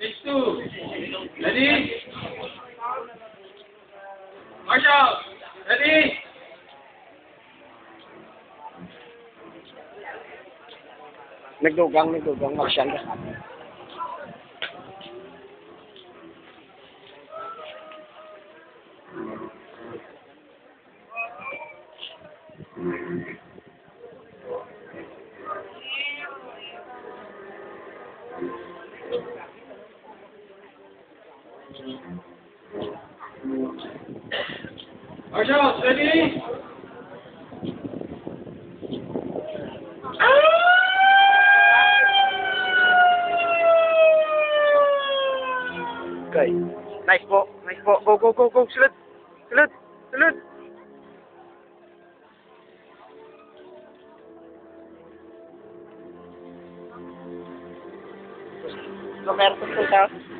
Itu. Jadi. Masya. Jadi. Nagdugang, nagdugang, masyal. Masyal. Kijk, ready? Okay. Nice ball. Nice ball. Go, go, go, go. Salute. Salute. Salute. goed, Soldado.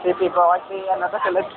Pipi po kasi ano ka sulod.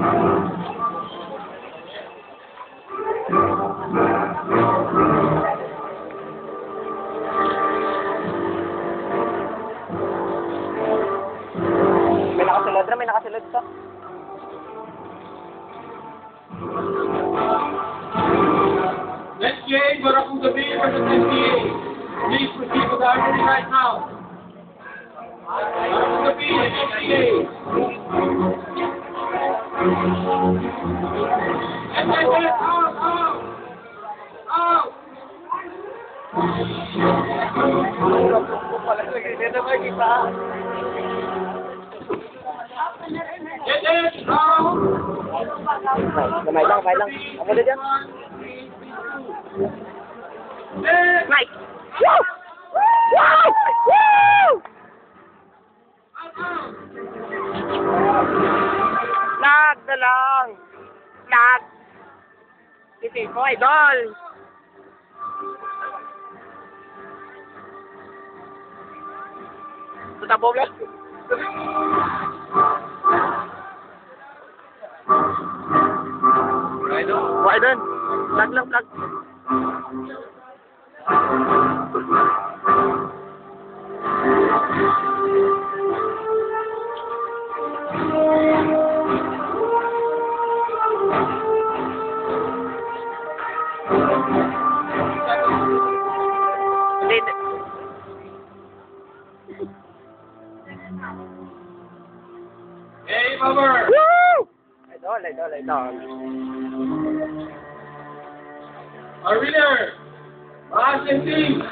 May Let's game Barracuda B versus NCA. Please proceed with the harmony right now. B and NCA. And then get out, out, out. Get. Mày. Woo! Woo! Woo! Lag na lang. Lag. Isipin ko, idol. Sa tabog lang. Why don't? Lag lang, lag. Game over. Woo! Dale, dale, dale. Winner, Russian team.